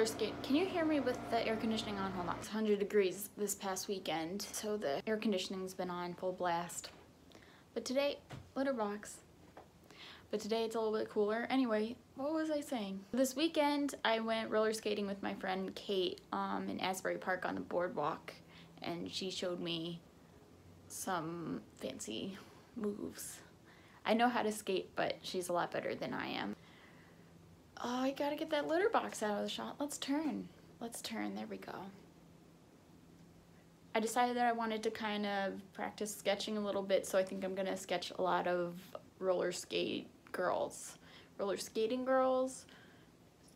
roller skate. Can you hear me with the air conditioning on? Hold on. It's 100 degrees this past weekend, so the air conditioning's been on full blast. But today, litter box. But today it's a little bit cooler. Anyway, what was I saying? This weekend, I went roller skating with my friend Kate um, in Asbury Park on the boardwalk, and she showed me some fancy moves. I know how to skate, but she's a lot better than I am. Oh, I gotta get that litter box out of the shot. Let's turn. Let's turn. There we go. I decided that I wanted to kind of practice sketching a little bit, so I think I'm gonna sketch a lot of roller skate girls. Roller skating girls,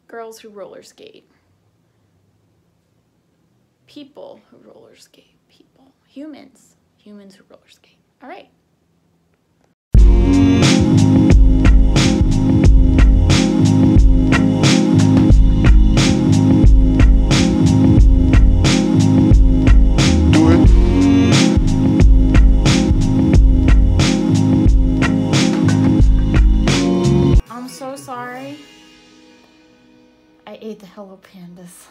girls who roller skate. People who roller skate. People. Humans. Humans who roller skate. All right. So sorry. I ate the Hello Pandas.